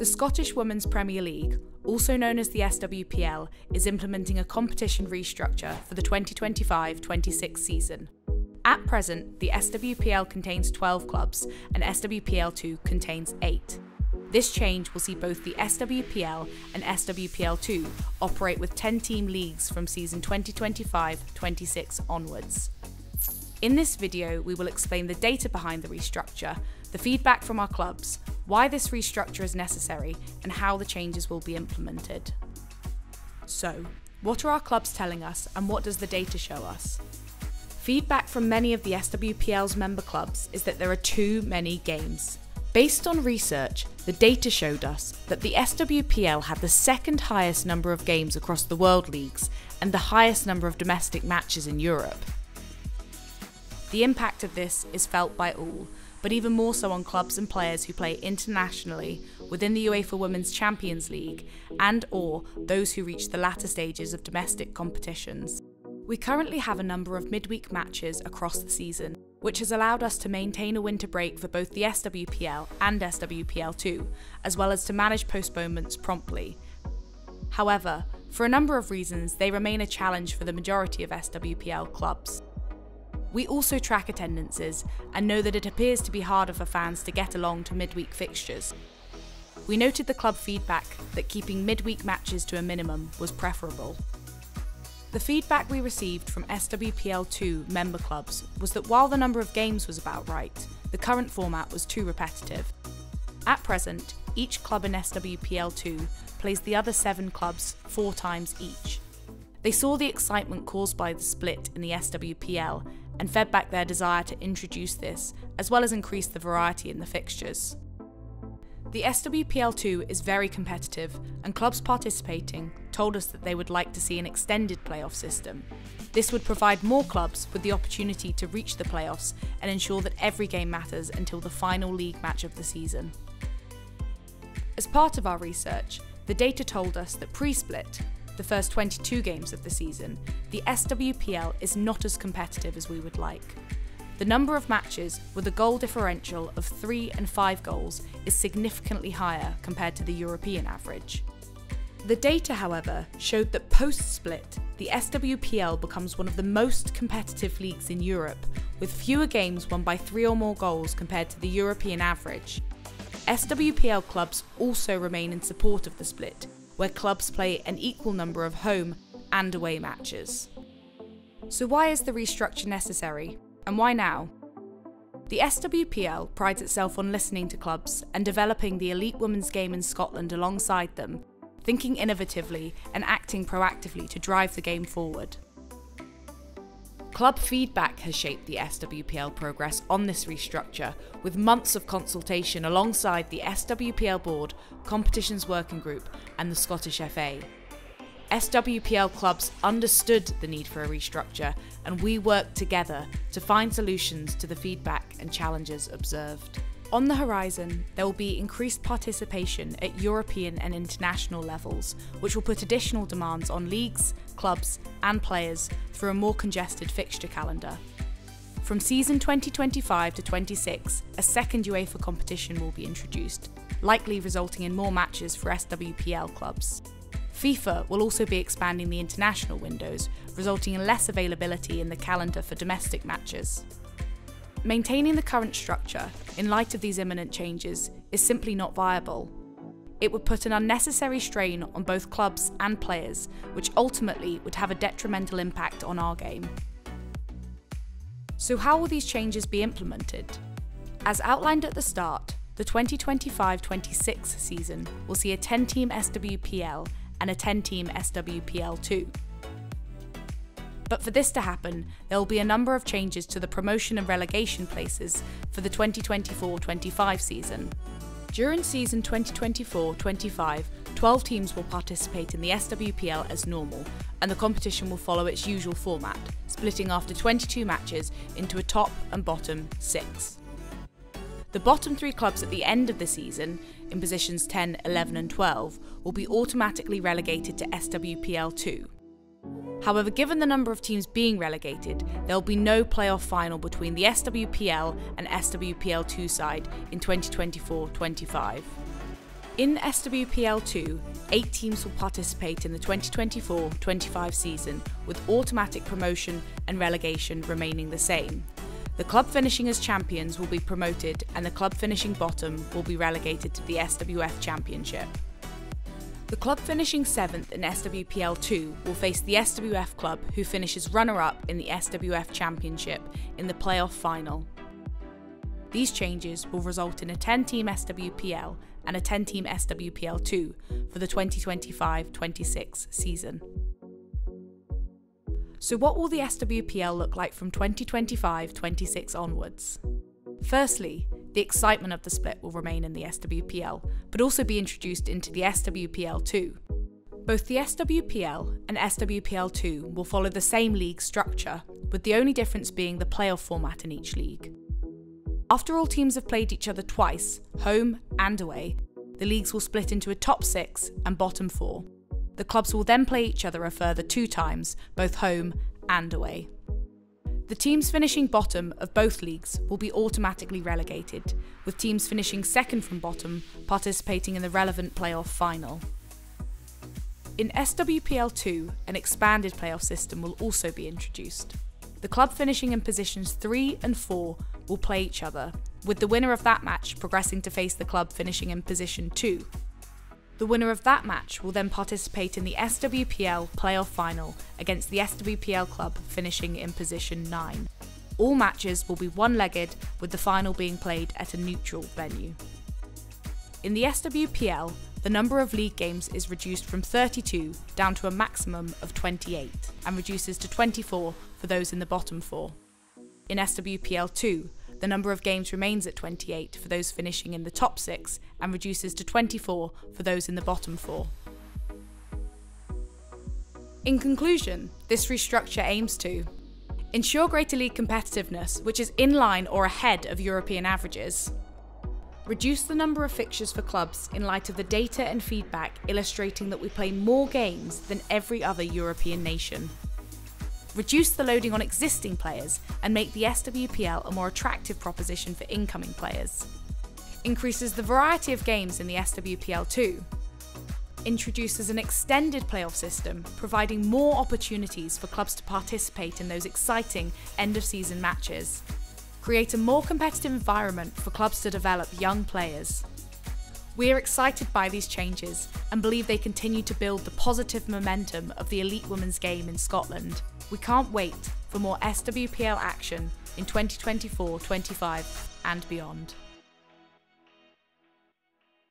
The Scottish Women's Premier League, also known as the SWPL, is implementing a competition restructure for the 2025 26 season. At present, the SWPL contains 12 clubs and SWPL2 contains 8. This change will see both the SWPL and SWPL2 operate with 10 team leagues from season 2025 26 onwards. In this video, we will explain the data behind the restructure, the feedback from our clubs, why this restructure is necessary, and how the changes will be implemented. So, what are our clubs telling us, and what does the data show us? Feedback from many of the SWPL's member clubs is that there are too many games. Based on research, the data showed us that the SWPL had the second highest number of games across the World Leagues and the highest number of domestic matches in Europe. The impact of this is felt by all, but even more so on clubs and players who play internationally within the UEFA Women's Champions League and or those who reach the latter stages of domestic competitions. We currently have a number of midweek matches across the season, which has allowed us to maintain a winter break for both the SWPL and SWPL2, as well as to manage postponements promptly. However, for a number of reasons, they remain a challenge for the majority of SWPL clubs. We also track attendances and know that it appears to be harder for fans to get along to midweek fixtures. We noted the club feedback that keeping midweek matches to a minimum was preferable. The feedback we received from SWPL2 member clubs was that while the number of games was about right, the current format was too repetitive. At present, each club in SWPL2 plays the other seven clubs four times each. They saw the excitement caused by the split in the SWPL and fed back their desire to introduce this, as well as increase the variety in the fixtures. The SWPL2 is very competitive, and clubs participating told us that they would like to see an extended playoff system. This would provide more clubs with the opportunity to reach the playoffs and ensure that every game matters until the final league match of the season. As part of our research, the data told us that pre split, the first 22 games of the season, the SWPL is not as competitive as we would like. The number of matches with a goal differential of 3 and 5 goals is significantly higher compared to the European average. The data, however, showed that post split, the SWPL becomes one of the most competitive leagues in Europe, with fewer games won by three or more goals compared to the European average. SWPL clubs also remain in support of the split, where clubs play an equal number of home and away matches. So, why is the restructure necessary, and why now? The SWPL prides itself on listening to clubs and developing the elite women's game in Scotland alongside them, thinking innovatively and acting proactively to drive the game forward. Club feedback has shaped the SWPL progress on this restructure, with months of consultation alongside the SWPL Board, Competitions Working Group, and the Scottish FA. SWPL clubs understood the need for a restructure, and we worked together to find solutions to the feedback and challenges observed. On the horizon, there will be increased participation at European and international levels, which will put additional demands on leagues, clubs, and players through a more congested fixture calendar. From season 2025 to 26, a second UEFA competition will be introduced, likely resulting in more matches for SWPL clubs. FIFA will also be expanding the international windows, resulting in less availability in the calendar for domestic matches. Maintaining the current structure, in light of these imminent changes, is simply not viable. It would put an unnecessary strain on both clubs and players, which ultimately would have a detrimental impact on our game. So, how will these changes be implemented? As outlined at the start, the 2025 26 season will see a 10 team SWPL and a 10 team SWPL2. But for this to happen, there will be a number of changes to the promotion and relegation places for the 2024 25 season. During season 2024 25, 12 teams will participate in the SWPL as normal, and the competition will follow its usual format, splitting after 22 matches into a top and bottom six. The bottom three clubs at the end of the season, in positions 10, 11, and 12, will be automatically relegated to SWPL 2. However, given the number of teams being relegated, there will be no playoff final between the SWPL and SWPL2 side in 2024 25. In SWPL 2, eight teams will participate in the 2024 25 season, with automatic promotion and relegation remaining the same. The club finishing as champions will be promoted, and the club finishing bottom will be relegated to the SWF Championship. The club finishing 7th in SWPL 2 will face the SWF club who finishes runner up in the SWF Championship in the playoff final. These changes will result in a 10 team SWPL and a 10 team SWPL 2 for the 2025 26 season. So, what will the SWPL look like from 2025 26 onwards? Firstly, the excitement of the split will remain in the SWPL, but also be introduced into the SWPL2. Both the SWPL and SWPL2 will follow the same league structure, with the only difference being the playoff format in each league. After all teams have played each other twice, home and away, the leagues will split into a top six and bottom four. The clubs will then play each other a further two times, both home and away. The teams finishing bottom of both leagues will be automatically relegated, with teams finishing second from bottom participating in the relevant playoff final. In SWPL 2, an expanded playoff system will also be introduced. The club finishing in positions 3 and 4 will play each other, with the winner of that match progressing to face the club finishing in position 2 the winner of that match will then participate in the SWPL playoff final against the SWPL club finishing in position 9. All matches will be one legged, with the final being played at a neutral venue. In the SWPL, the number of league games is reduced from 32 down to a maximum of 28 and reduces to 24 for those in the bottom four. In SWPL 2, the number of games remains at 28 for those finishing in the top six and reduces to 24 for those in the bottom four. In conclusion, this restructure aims to ensure greater league competitiveness, which is in line or ahead of European averages, reduce the number of fixtures for clubs in light of the data and feedback illustrating that we play more games than every other European nation reduce the loading on existing players, and make the SWPL a more attractive proposition for incoming players. Increases the variety of games in the SWPL 2. Introduces an extended playoff system, providing more opportunities for clubs to participate in those exciting end of season matches. Create a more competitive environment for clubs to develop young players. We are excited by these changes and believe they continue to build the positive momentum of the elite women's game in Scotland. We can't wait for more SWPL action in 2024 25 and beyond.